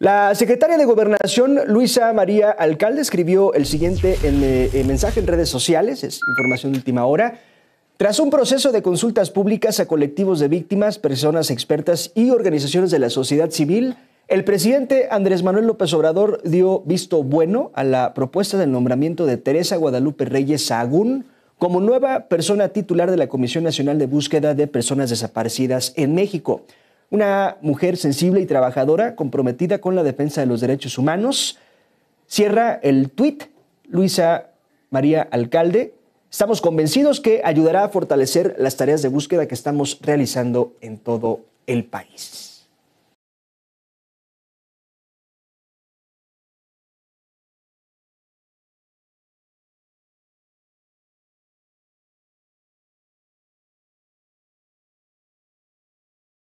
La secretaria de Gobernación, Luisa María Alcalde, escribió el siguiente en, eh, mensaje en redes sociales, es información de última hora. Tras un proceso de consultas públicas a colectivos de víctimas, personas expertas y organizaciones de la sociedad civil, el presidente Andrés Manuel López Obrador dio visto bueno a la propuesta del nombramiento de Teresa Guadalupe Reyes Sagún como nueva persona titular de la Comisión Nacional de Búsqueda de Personas Desaparecidas en México una mujer sensible y trabajadora comprometida con la defensa de los derechos humanos. Cierra el tuit Luisa María Alcalde. Estamos convencidos que ayudará a fortalecer las tareas de búsqueda que estamos realizando en todo el país.